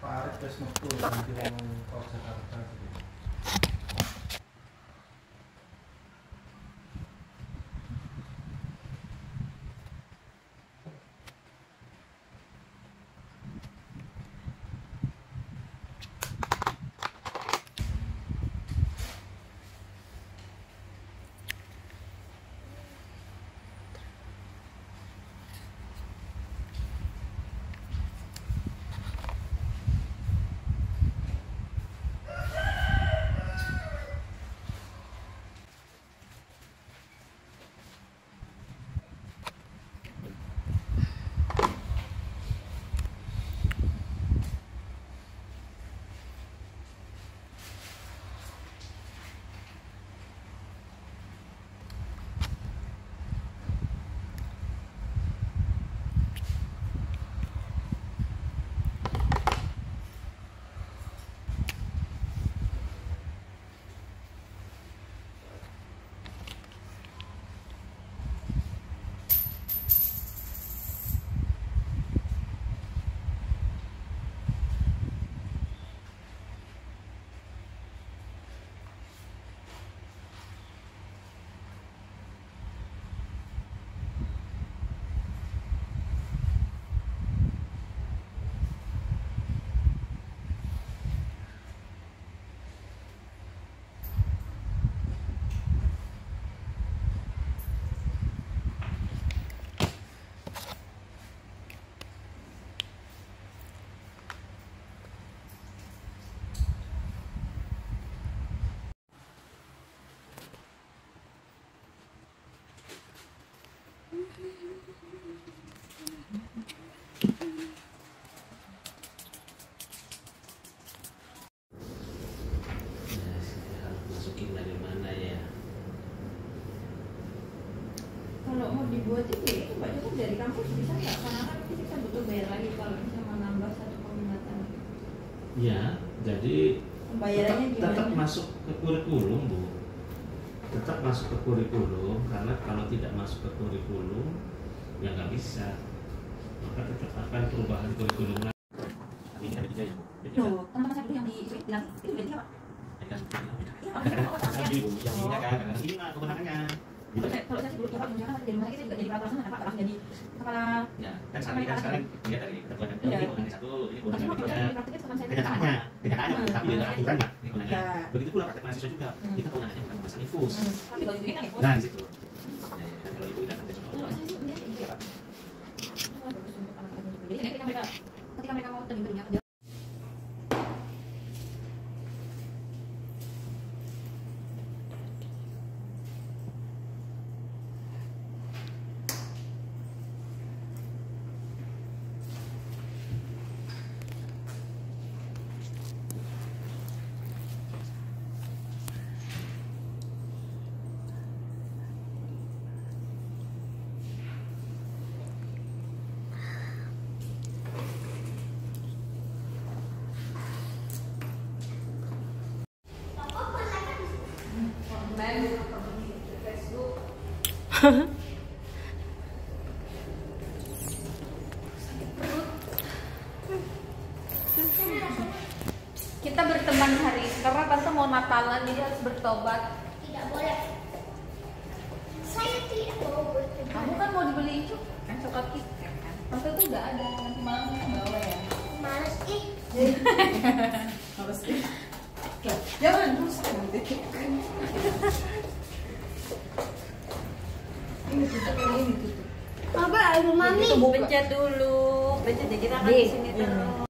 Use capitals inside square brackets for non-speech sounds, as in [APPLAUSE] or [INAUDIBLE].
Para tas magpulo, hindi mo kausap ang kalau mau dibuat itu ya Pak Joko dari kampus bisa nggak? Karena kan nanti kita butuh bayar lagi kalau bisa menambah satu peminatan ya jadi pembayarannya tetap, tetap masuk ke kurikulum bu. Tetap masuk ke kurikulum karena kalau tidak masuk ke kurikulum ya nggak bisa. Maka tetap akan perubahan kurikulum lagi. Ini ada tiga ya bu saya dulu yang di bilang itu berarti apa? Ada tiga. Iya, Bu, yang ini kan kewenangannya Gitu. Saya kalau saya sebelum Bapak misalkan di rumah sakit saya juga jadi kepala Pak jadi ya kan ini kan sekarang dia dari Iya. ini kewenangan satu ini di saya kenyataannya kenyataannya Hmm. tapi ada aturan nggak ini kewenangannya Ya. begitu pula praktek mahasiswa juga Hmm. kita kewenangannya bukan masalah infus Hmm, Tapi kalau itu kan nah di situ Ya, ya, kan kalau ibu tidak nanti Kalau contoh saya sih melihat ini ya, Pak. Wah, bagus untuk anak-anak juga. Jadi ketika mereka ketika mereka mau terjun kerja Kita berteman hari ini karena tante mau Natalan jadi harus bertobat. Tidak boleh. Saya tidak mau berteman. Kamu kan mau dibeli itu kan coklat KitKat kan? Tante tuh nggak ada nanti malam kita bawa ya. Males ih. [LAUGHS] Harus Jangan rusak nanti. ini tutup ini tutup. Apa aduh mami? Pencet dulu, pencet ya kita akan Di. di sini terus.